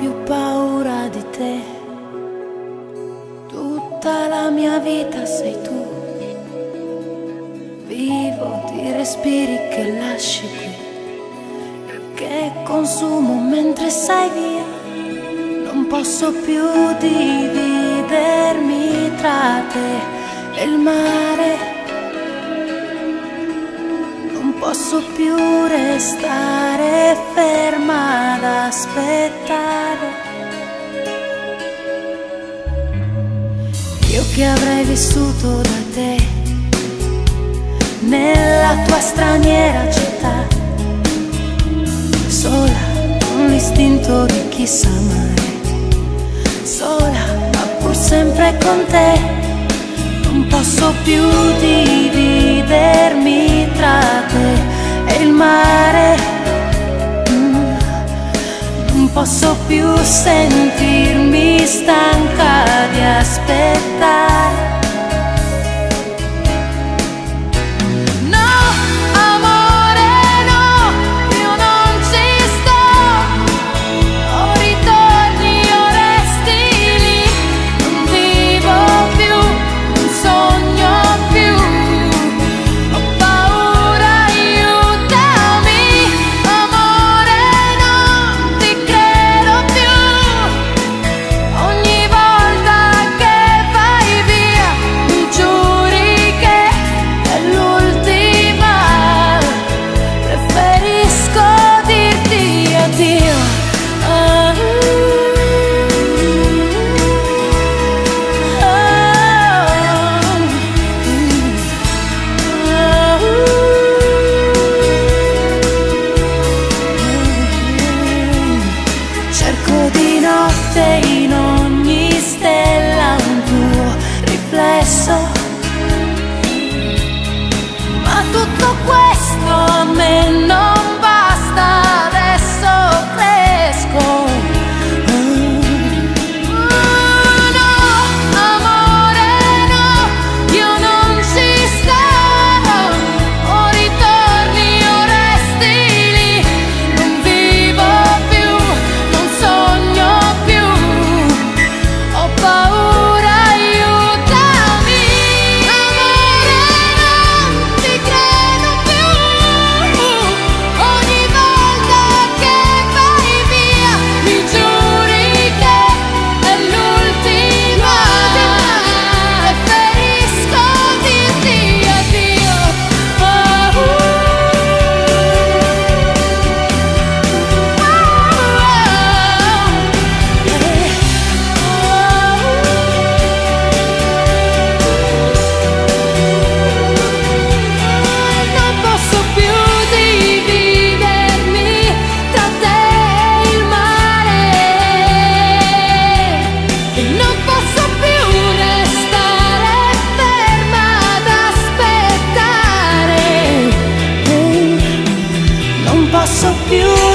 più paura di te. Tutta la mia vita sei tu. Vivo di respiri che lasci qui, che consumo mentre sei via. Non posso più dividermi tra te e il mare posso più restare ferma ad aspettare. Io che avrei vissuto da te nella tua straniera città, sola con l'istinto di chi sa amare, sola ma pur sempre con te. Non posso più dividermi posso più sentirmi stanca di aspettare. 生の so beautiful.